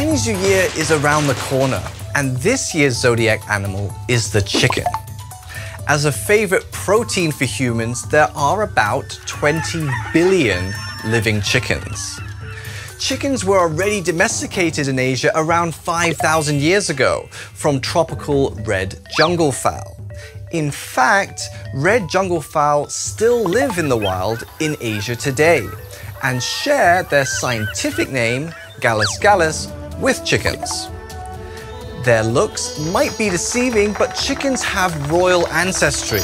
Chinese New Year is around the corner, and this year's zodiac animal is the chicken. As a favorite protein for humans, there are about 20 billion living chickens. Chickens were already domesticated in Asia around 5,000 years ago from tropical red jungle fowl. In fact, red jungle fowl still live in the wild in Asia today and share their scientific name, Gallus gallus, with chickens. Their looks might be deceiving, but chickens have royal ancestry.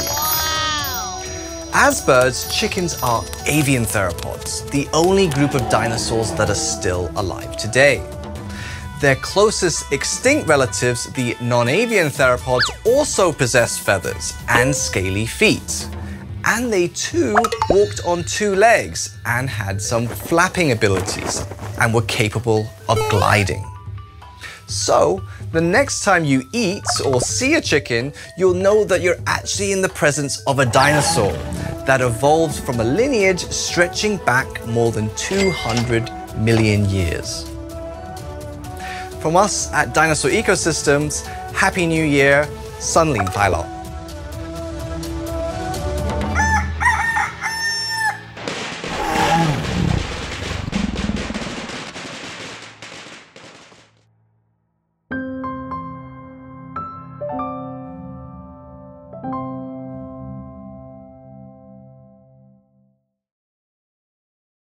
As birds, chickens are avian theropods, the only group of dinosaurs that are still alive today. Their closest extinct relatives, the non-avian theropods, also possess feathers and scaly feet. And they too walked on two legs and had some flapping abilities and were capable of gliding. So, the next time you eat or see a chicken, you'll know that you're actually in the presence of a dinosaur that evolved from a lineage stretching back more than 200 million years. From us at Dinosaur Ecosystems, Happy New Year, Sunling Pilot.